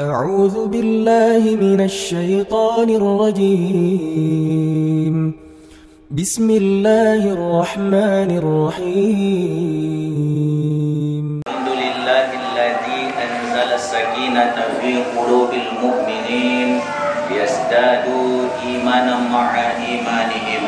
أعوذ بالله من الشيطان الرجيم. بسم الله الرحمن الرحيم. الحمد لله الذي أنزل السكينة في قلوب المؤمنين ليزدادوا إيمانا مع إيمانهم.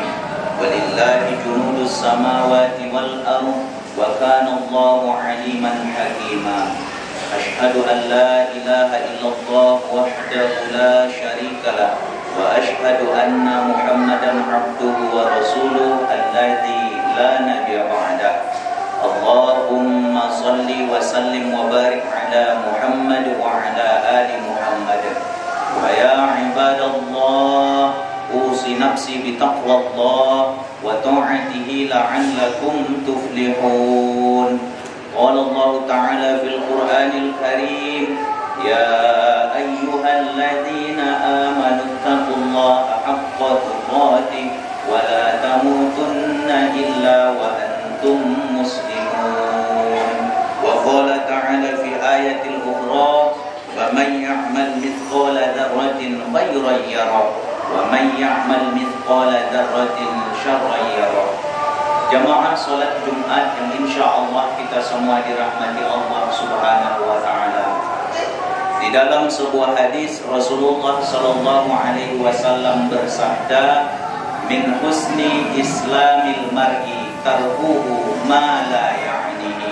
ولله جنود السماوات والأرض وكان الله عليما حكيما. أشهد أن لا إله إلا الله وحده لا شريك له وأشهد أن محمدا عبده ورسوله الذي لا نبي بعده. اللهم صل وسلم وبارك على محمد وعلى آل محمد. ويا عباد الله أوصي نفسي بتقوى الله وطاعته لعلكم تفلحون. قال الله تعالى في القرآن الكريم يا أيها الذين آمنوا اتقوا الله حق تقاته ولا تموتن إلا وأنتم مسلمون. وقال تعالى في آية أخرى فمن يعمل مثقال ذرة خيرا يره ومن يعمل مثقال ذرة شرا يره. Jamaah sholat Jumat yang insya Allah kita semua dirahmati Allah Subhanahu wa Ta'ala. Di dalam sebuah hadis Rasulullah Sallallahu Alaihi Wasallam bersabda, "Min husni Islamil mar'i tarhuhu ma la ya'nihi."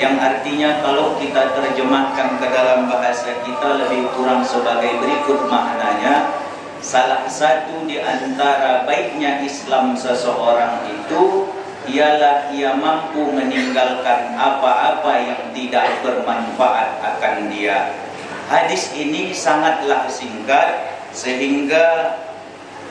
Yang artinya kalau kita terjemahkan ke dalam bahasa kita lebih kurang sebagai berikut maknanya. Salah satu di antara baiknya Islam seseorang itu ialah ia mampu meninggalkan apa-apa yang tidak bermanfaat akan dia. Hadis ini sangatlah singkat sehingga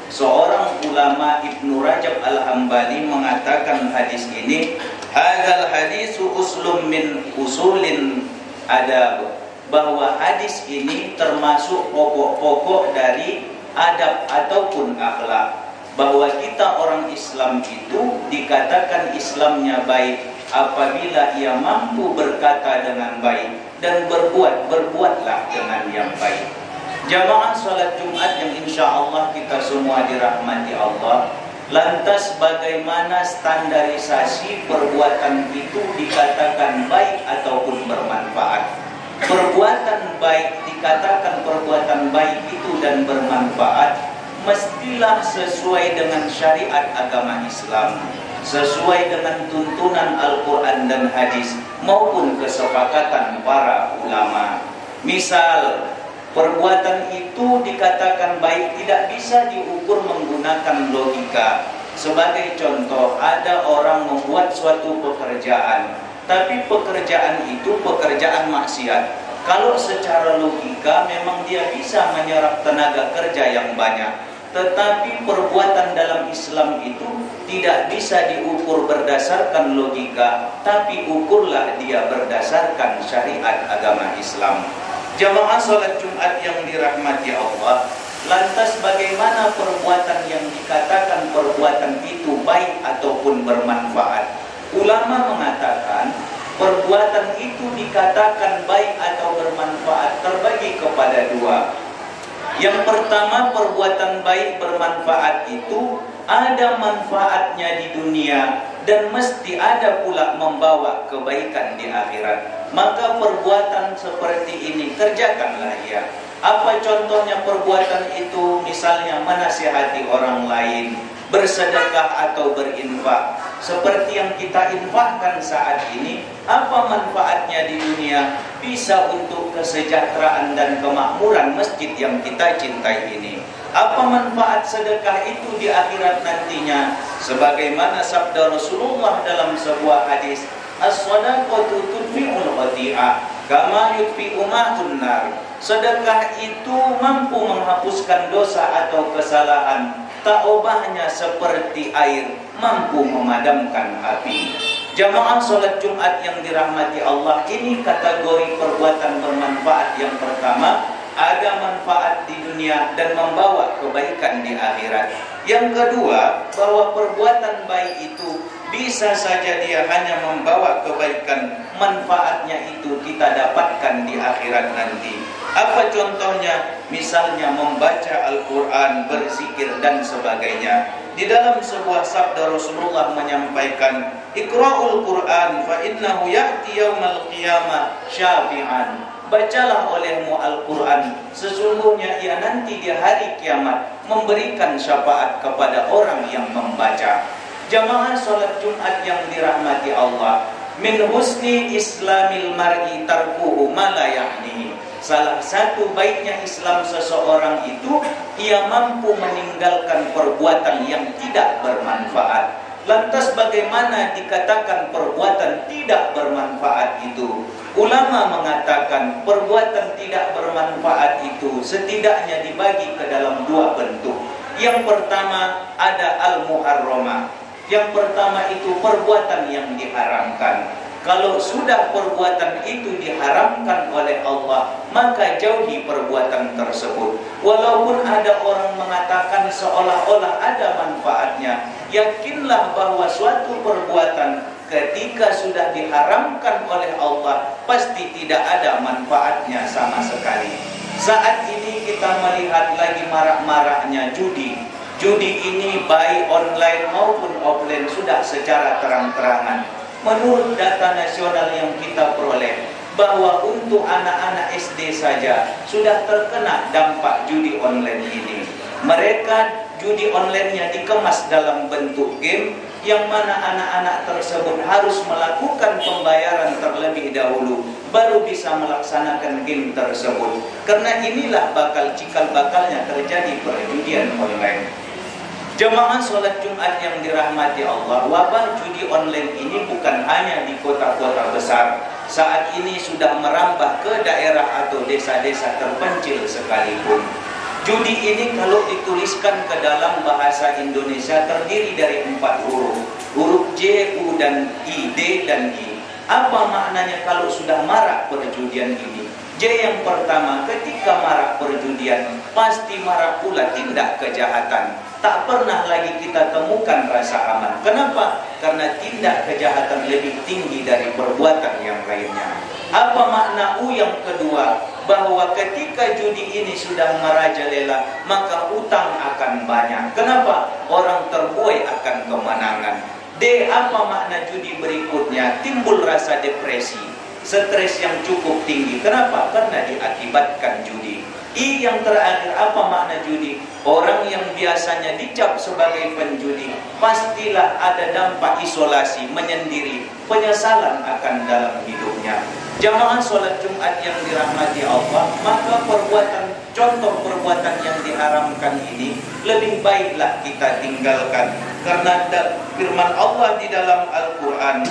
seorang ulama Ibnu Rajab Al-Hambali mengatakan hadis ini hadal hadisu uslum min usulin adab bahwa hadis ini termasuk pokok-pokok dari adab ataupun akhlak bahwa kita orang Islam itu dikatakan Islamnya baik apabila ia mampu berkata dengan baik dan berbuat berbuatlah dengan yang baik. Jamaah salat Jumat yang insya Allah kita semua dirahmati Allah. Lantas bagaimana standarisasi perbuatan itu dikatakan baik ataupun bermanfaat? Perbuatan baik dikatakan perbuatan baik itu dan bermanfaat mestilah sesuai dengan syariat agama Islam sesuai dengan tuntunan Al-Quran dan hadis maupun kesepakatan para ulama. Misal perbuatan itu dikatakan baik tidak bisa diukur menggunakan logika. Sebagai contoh ada orang membuat suatu pekerjaan tapi pekerjaan itu pekerjaan maksiat. Kalau secara logika memang dia bisa menyerap tenaga kerja yang banyak tetapi perbuatan dalam Islam itu tidak bisa diukur berdasarkan logika, tapi ukurlah dia berdasarkan syariat agama Islam. Jamaah salat Jumat yang dirahmati Allah, lantas bagaimana perbuatan yang dikatakan perbuatan itu baik ataupun bermanfaat? Ulama mengatakan perbuatan itu dikatakan baik atau bermanfaat terbagi kepada dua. Yang pertama perbuatan bermanfaat itu ada manfaatnya di dunia dan mesti ada pula membawa kebaikan di akhirat. Maka perbuatan seperti ini kerjakanlah ya. Apa contohnya perbuatan itu? Misalnya menasihati orang lain, bersedekah atau berinfak. Seperti yang kita infakkan saat ini, apa manfaatnya di dunia? Bisa untuk kesejahteraan dan kemakmuran masjid yang kita cintai ini. Apa manfaat sedekah itu di akhirat nantinya? Sebagaimana sabda Rasulullah dalam sebuah hadis, As-sadaqatu tudfi'ul khati'ah kama yudfi'u ma'un nar. Sedekah itu mampu menghapuskan dosa atau kesalahan tak obahnya seperti air mampu memadamkan api. Jamaah sholat Jumat yang dirahmati Allah ini kategori perbuatan bermanfaat yang pertama ada manfaat di dunia dan membawa kebaikan di akhirat. Yang kedua, bahwa perbuatan baik itu bisa saja dia hanya membawa kebaikan manfaatnya itu kita dapatkan di akhirat nanti. Apa contohnya? Misalnya membaca Al-Quran berzikir dan sebagainya. Di dalam sebuah sabda Rasulullah menyampaikan Iqra'ul Quran fa innahu ya'ti yaumal qiyamah syafi'an. Bacalah olehmu Al-Quran. Sesungguhnya ia nanti di hari kiamat Memberikan syafaat kepada orang yang membaca Jamaah sholat Jumat yang dirahmati Allah Min husni islamil mar'i tarkuhu malayahni Salah satu baiknya Islam seseorang itu Ia mampu meninggalkan perbuatan yang tidak bermanfaat Lantas bagaimana dikatakan perbuatan tidak bermanfaat itu? Ulama mengatakan perbuatan tidak bermanfaat itu setidaknya dibagi ke dalam dua bentuk. Yang pertama ada al-muharramah. Yang pertama itu perbuatan yang diharamkan. Kalau sudah perbuatan itu diharamkan oleh Allah, maka jauhi perbuatan tersebut. Walaupun ada orang mengatakan seolah-olah ada manfaatnya, yakinlah bahwa suatu perbuatan ketika sudah diharamkan oleh Allah, pasti tidak ada manfaatnya sama sekali. Saat ini kita melihat lagi marak-maraknya judi. Judi ini baik online maupun offline sudah secara terang-terangan menurut data nasional yang kita peroleh bahwa untuk anak-anak SD saja sudah terkena dampak judi online ini. Mereka judi online-nya dikemas dalam bentuk game yang mana anak-anak tersebut harus melakukan pembayaran terlebih dahulu baru bisa melaksanakan game tersebut. Karena inilah bakal cikal bakalnya terjadi perjudian online. Jemaah sholat Jumat yang dirahmati Allah, wabah judi online ini bukan hanya di kota-kota besar. Saat ini sudah merambah ke daerah atau desa-desa terpencil sekalipun. Judi ini kalau dituliskan ke dalam bahasa Indonesia terdiri dari empat huruf. Huruf J, U, dan I, D, dan I. Apa maknanya kalau sudah marak perjudian ini? J yang pertama, ketika marak perjudian, pasti marak pula tindak kejahatan tak pernah lagi kita temukan rasa aman. Kenapa? Karena tindak kejahatan lebih tinggi dari perbuatan yang lainnya. Apa makna U yang kedua? Bahwa ketika judi ini sudah merajalela, maka utang akan banyak. Kenapa? Orang terbuai akan kemenangan. D. Apa makna judi berikutnya? Timbul rasa depresi, stres yang cukup tinggi. Kenapa? Karena diakibatkan judi. I yang terakhir apa makna judi? Orang yang biasanya dicap sebagai penjudi pastilah ada dampak isolasi, menyendiri, penyesalan akan dalam hidupnya. Jamaah sholat Jumat yang dirahmati Allah, maka perbuatan contoh perbuatan yang diharamkan ini lebih baiklah kita tinggalkan karena firman Allah di dalam Al-Qur'an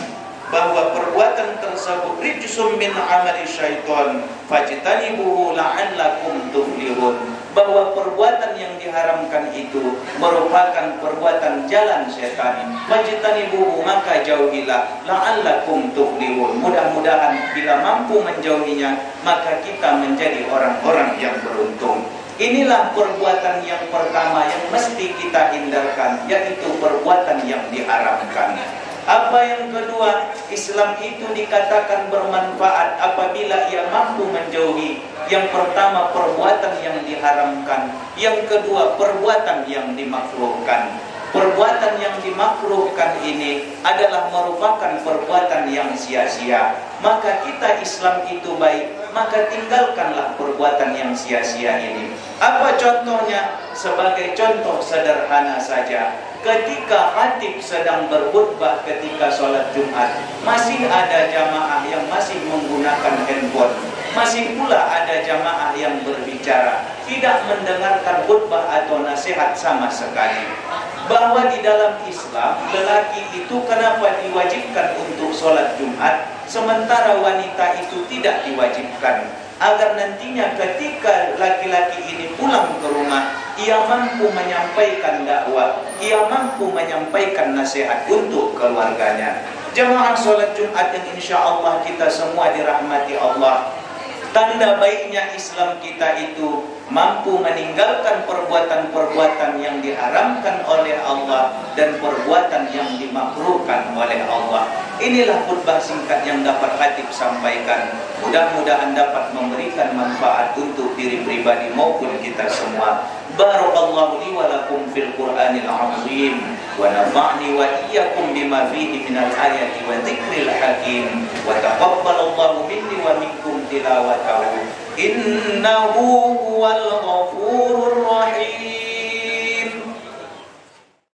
bahwa perbuatan tersebut rijsum min amali syaitan fajtanibuhu la'allakum tuflihun. Bahwa perbuatan yang diharamkan itu merupakan perbuatan jalan setan. Fajtanibuhu maka jauhilah. La'allakum tuflihun. Mudah-mudahan bila mampu menjauhinya maka kita menjadi orang-orang yang beruntung. Inilah perbuatan yang pertama yang mesti kita hindarkan yaitu perbuatan yang diharamkan. Apa yang kedua, Islam itu dikatakan bermanfaat apabila ia mampu menjauhi yang pertama perbuatan yang diharamkan, yang kedua perbuatan yang dimakruhkan. Perbuatan yang dimakruhkan ini adalah merupakan perbuatan yang sia-sia. Maka kita Islam itu baik, maka tinggalkanlah perbuatan yang sia-sia ini. Apa contohnya? Sebagai contoh sederhana saja ketika khatib sedang berkhutbah ketika sholat Jumat masih ada jamaah yang masih menggunakan handphone. Masih pula ada jamaah yang berbicara tidak mendengarkan khutbah atau nasihat sama sekali. Bahwa di dalam Islam lelaki itu kenapa diwajibkan untuk sholat Jumat sementara wanita itu tidak diwajibkan agar nantinya ketika laki-laki ini pulang ke rumah ia mampu menyampaikan dakwah ia mampu menyampaikan nasihat untuk keluarganya. Jemaah sholat Jumat yang insya Allah kita semua dirahmati Allah Tanda baiknya Islam kita itu mampu meninggalkan perbuatan-perbuatan yang diharamkan oleh Allah dan perbuatan yang dimakruhkan oleh Allah. Inilah khutbah singkat yang dapat Khatib sampaikan. Mudah-mudahan dapat memberikan manfaat untuk diri pribadi maupun kita semua. Barakallahu li wa lakum fil Qur'anil azim ونفعني وإياكم بما فيه من الآية وذكر الحكيم. وتقبل الله مني ومنكم تلاوته. إنه هو الغفور الرحيم.